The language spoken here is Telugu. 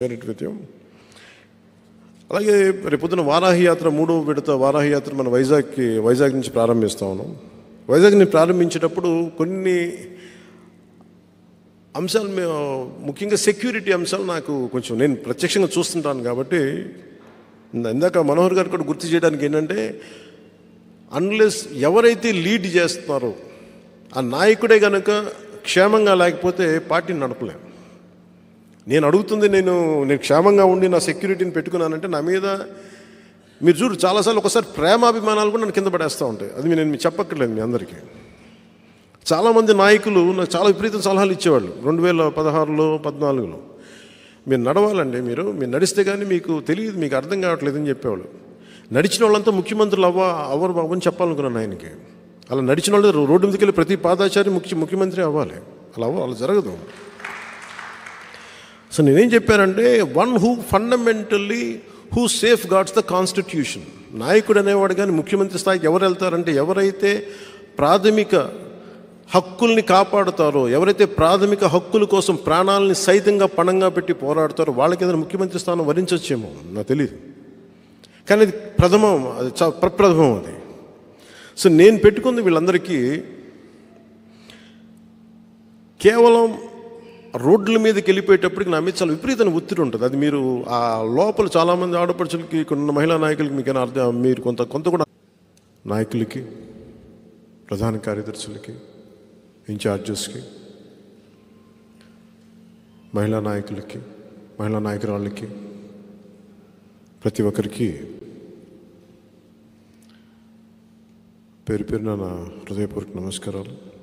share it with అలాగే రేపొద్దున వారాహి యాత్ర మూడో విడత వారాహి యాత్ర మన వైజాగ్కి వైజాగ్ నుంచి ప్రారంభిస్తా ఉన్నాం. వైజాగ్ని ప్రారంభించేటప్పుడు కొన్ని అంశాలు ముఖ్యంగా సెక్యూరిటీ అంశాలు నాకు కొంచెం నేను ప్రత్యక్షంగా చూస్తుంటాను కాబట్టి ఇందాక మనోహర్ గారు కూడా గుర్తు చేయడానికి ఏంటంటే అన్లెస్ ఎవరైతే లీడ్ చేస్తున్నారో ఆ నాయకుడే కనుక క్షేమంగా లేకపోతే పార్టీని నడపలేం. నేను అడుగుతుంది నేను నేను క్షేమంగా ఉండి నా సెక్యూరిటీని పెట్టుకున్నానంటే నా మీద మీరు చూడు చాలాసార్లు ఒకసారి ప్రేమాభిమానాలు కూడా నన్ను కింద పడేస్తూ ఉంటాయి. అది నేను మీకు చెప్పక్కర్లేదు మీ అందరికీ. చాలామంది నాయకులు నాకు చాలా విపరీతం సలహాలు ఇచ్చేవాళ్ళు. రెండు వేల పదహారులో పద్నాలుగులో. మీరు నడవాలండి మీరు మీరు నడిస్తే కానీ మీకు తెలియదు మీకు అర్థం కావట్లేదని చెప్పేవాళ్ళు. నడిచిన వాళ్ళంతా ముఖ్యమంత్రులు అవ్వ అవ్వరు బాబు అని చెప్పాలనుకున్నాను ఆయనకి. అలా నడిచిన వాళ్ళు రోడ్డు మీదకి వెళ్ళి ప్రతి పాదాచారి ముఖ్య ముఖ్యమంత్రి అవ్వాలి. అలా అవ్వ అలా జరగదు. సో నేనేం చెప్పానంటే one who fundamentally who safeguards the constitution నాయకుడు అనేవాడు కానీ ముఖ్యమంత్రి స్థాయికి ఎవరు వెళ్తారంటే ఎవరైతే ప్రాథమిక హక్కుల్ని కాపాడుతారో ఎవరైతే ప్రాథమిక హక్కుల కోసం ప్రాణాలని సైతంగా పణంగా పెట్టి పోరాడతారో వాళ్ళకి ఏదైనా ముఖ్యమంత్రి స్థానం వరించవచ్చేమో నాకు తెలియదు కానీ అది ప్రథమం అది చా ప్రప్రథమం అది. సో నేను పెట్టుకుంది వీళ్ళందరికీ కేవలం రోడ్ల మీదకి వెళ్ళిపోయేటప్పటికి నా మీద చాలా విపరీతమైన ఒత్తిడి ఉంటుంది. అది మీరు ఆ లోపల చాలామంది ఆడపడుచులకి కొన్ని మహిళా నాయకులకి మీకైనా అర్థం మీరు కొంత కొంత కూడా నాయకులకి ప్రధాన కార్యదర్శులకి ఇన్ఛార్జెస్కి మహిళా నాయకులకి మహిళా నాయకురాళ్ళకి ప్రతి ఒక్కరికి పేరు పేరున నా హృదయపూర్వక నమస్కారాలు.